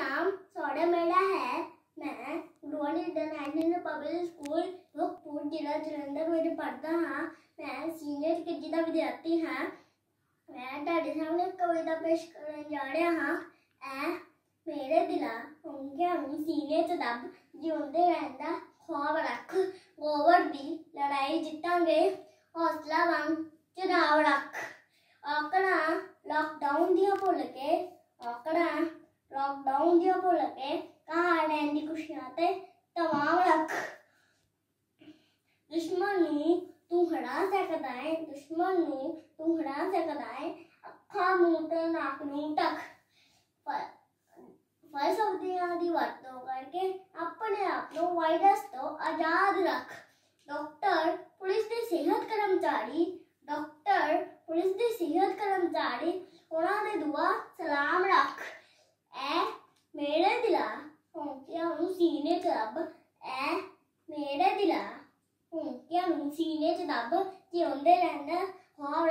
ਨਾਮ ਸੋੜਾ ਮੇੜਾ ਹੈ। ਮੈਂ Gurbani international public school, Ropar ਜ਼ਿਲ੍ਹਾ ਜਲੰਧਰ ਵਿੱਚ ਪੜ੍ਹਦਾ ਹਾਂ। ਮੈਂ ਸੀਨੀਅਰ ਕੇਜੀ ਦਾ ਵਿਦਿਆਰਥੀ ਹਾਂ। ਮੈਂ ਤੁਹਾਡੇ ਸਾਹਮਣੇ ਕਵਿਤਾ ਪੇਸ਼ ਕਰਨ ਜਾ ਰਿਹਾ ਹਾਂ। ਐ ਮੇਰੇ ਦਿਲਾਂ ਹੁੰਗਿਆਂ ਨੂੰ ਸੀਨੇ 'ਚ ਦੱਬ ਜਿਉਂਦੇ ਰਹਿੰਦਾ। ਖੁਆਬ ਰੱਖ ਗੋਬਰ ਦੀ ਲੜਾਈ ਜਿੱਤਾਂਗੇ। ਹੌਸਲਾ ਵਾਂਗ ਚੁਣਾਵ ਰੱਖ। ਆਕੜਾ ਲਾਕਡਾਊਨ ਦੀਆਂ ਭੁੱਲ ਕੇ ਆਕੜਾ ਲਾਕਡਾਊਨ ਦੀਆਂ ਭੁੱਲ ਕੇ ਕਹਾਣੀਆਂ ਦੀ ਖੁਸ਼ੀਆਂ ਤੇ ਤਮਾਮ ਰੱਖ ਦੁਸ਼ਮਣ ਨੂੰ ਤੂੰ ਹਰਾ ਸਕਦਾ ਹੈ ਦੁਸ਼ਮਣ ਨੂੰ ਤੂੰ ਹਰਾ ਸਕਦਾ ਹੈ ਅੱਖਾਂ ਮੂੰਹ ਤੇ ਨੱਕ ਨੂੰ ਢੱਕ ਪਰ ਫਲ ਸਬਜ਼ੀਆਂ ਦੀ ਵਰਤੋਂ ਕਰਕੇ ਆਪਣੇ ਆਪ ਨੂੰ ਵਾਇਰਸ ਤੋਂ ਆਜ਼ਾਦ ਰੱਖ ਡਾਕਟਰ ਪੁਲਿਸ ਦੇ ਸਿਹਤ ਕਰਮਚਾਰੀ ਡਾਕਟਰ ਪੁਲਿਸ ਦੇ ਸਿਹਤ ਕਰਮਚਾਰੀ ਸੀਨੇ 'ਚ ਰੱਬ ਐ ਮੇਰੇ ਦਿਲਾ। ਹੌਂਕਿਆਂ ਨੂੰ ਸੀਨੇ 'ਚ ਦੱਬ? ਜਿਉਂਦੇ ਰਹਿਣਾ ਖੁਆਬ